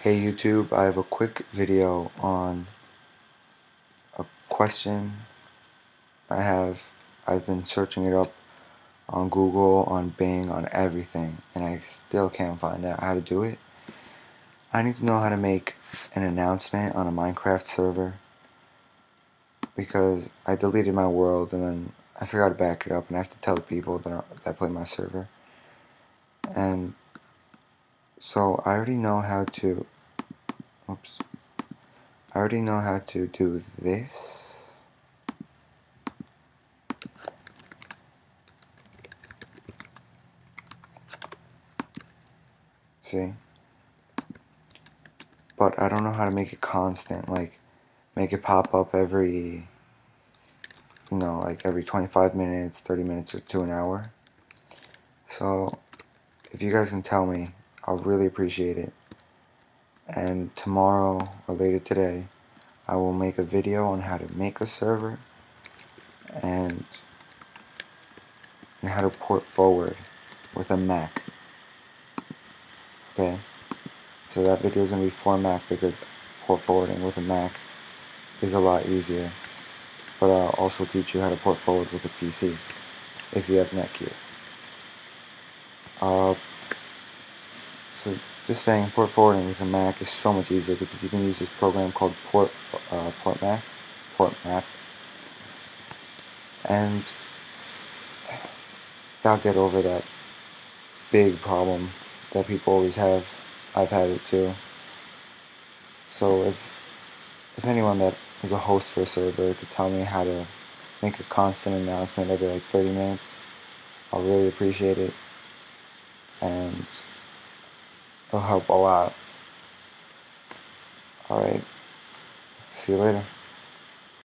Hey YouTube, I have a quick video on a question I have. I've been searching it up on Google, on Bing, on everything, and I still can't find out how to do it. I need to know how to make an announcement on a Minecraft server because I deleted my world and then I forgot to back it up and I have to tell the people that, are, that play my server. And so I already know how to oops. I already know how to do this. See? But I don't know how to make it constant like make it pop up every you know like every 25 minutes 30 minutes or to an hour. So if you guys can tell me I'll really appreciate it. And tomorrow or later today, I will make a video on how to make a server and, and how to port forward with a Mac. Okay? So that video is going to be for Mac because port forwarding with a Mac is a lot easier. But I'll also teach you how to port forward with a PC if you have Netgear. Uh, so just saying, port forwarding with a Mac is so much easier because you can use this program called Port uh, Port Mac, Port Map, and that'll get over that big problem that people always have. I've had it too. So if if anyone that is a host for a server could tell me how to make a constant announcement every like 30 minutes, I'll really appreciate it. And It'll help a lot. Alright. See you later.